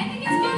I think it's.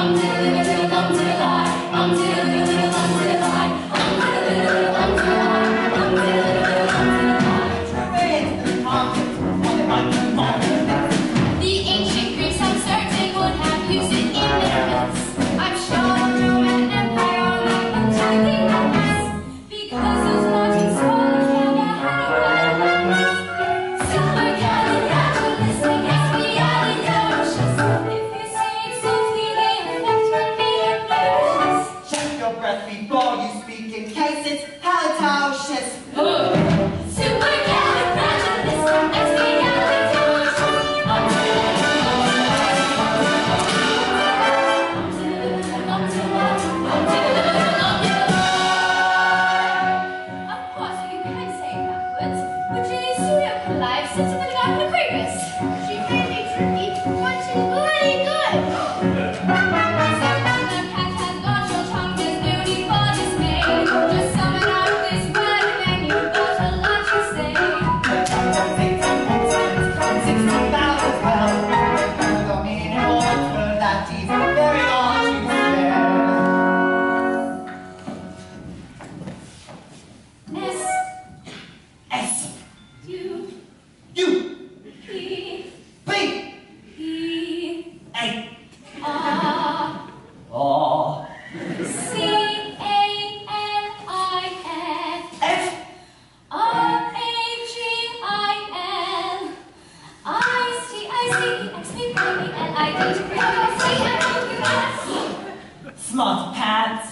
I'm living. smart pants,